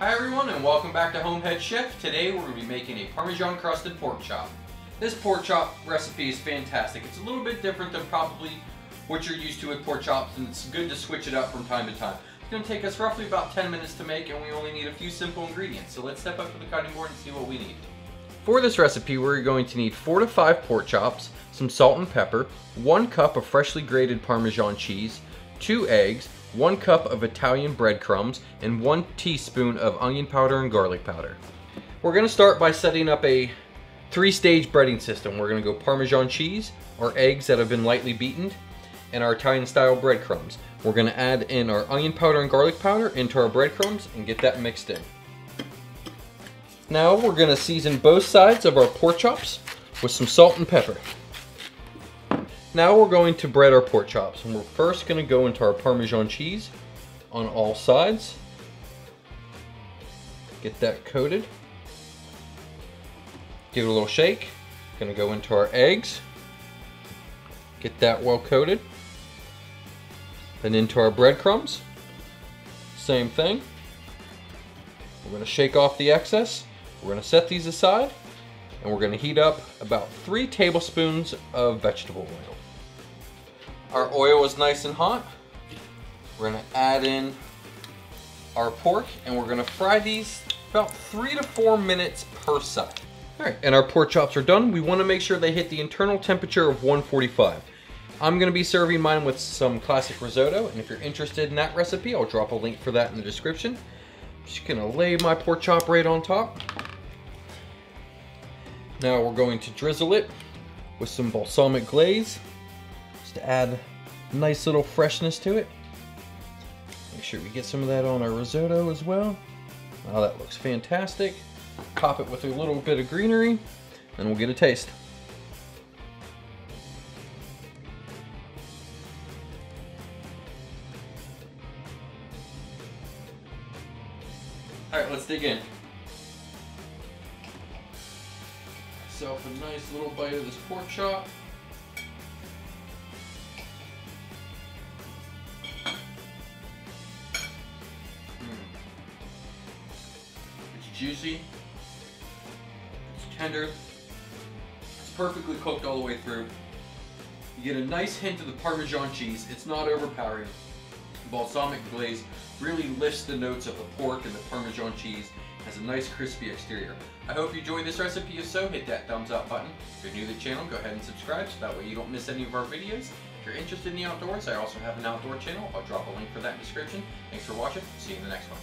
Hi everyone and welcome back to Homehead Chef. Today we're going to be making a Parmesan crusted pork chop. This pork chop recipe is fantastic. It's a little bit different than probably what you're used to with pork chops and it's good to switch it up from time to time. It's going to take us roughly about 10 minutes to make and we only need a few simple ingredients. So let's step up to the cutting board and see what we need. For this recipe we're going to need 4 to 5 pork chops, some salt and pepper, 1 cup of freshly grated Parmesan cheese, 2 eggs, 1 cup of Italian breadcrumbs, and 1 teaspoon of onion powder and garlic powder. We're going to start by setting up a three-stage breading system. We're going to go Parmesan cheese, our eggs that have been lightly beaten, and our Italian style breadcrumbs. We're going to add in our onion powder and garlic powder into our breadcrumbs and get that mixed in. Now we're going to season both sides of our pork chops with some salt and pepper. Now we're going to bread our pork chops and we're first going to go into our Parmesan cheese on all sides. Get that coated. Give it a little shake. Going to go into our eggs. Get that well coated. Then into our breadcrumbs. Same thing. We're going to shake off the excess. We're going to set these aside and we're going to heat up about three tablespoons of vegetable oil. Our oil is nice and hot. We're gonna add in our pork and we're gonna fry these about three to four minutes per side. All right, and our pork chops are done. We wanna make sure they hit the internal temperature of 145. I'm gonna be serving mine with some classic risotto, and if you're interested in that recipe, I'll drop a link for that in the description. Just gonna lay my pork chop right on top. Now we're going to drizzle it with some balsamic glaze just to add nice little freshness to it. Make sure we get some of that on our risotto as well. Oh, that looks fantastic. Top it with a little bit of greenery, and we'll get a taste. All right, let's dig in. Myself a nice little bite of this pork chop. Hmm. It's juicy, it's tender, it's perfectly cooked all the way through. You get a nice hint of the Parmesan cheese, it's not overpowering. Balsamic glaze really lifts the notes of the pork and the Parmesan cheese, has a nice crispy exterior. I hope you enjoyed this recipe, if so, hit that thumbs up button. If you're new to the channel, go ahead and subscribe so that way you don't miss any of our videos. If you're interested in the outdoors, I also have an outdoor channel. I'll drop a link for that in the description. Thanks for watching. See you in the next one.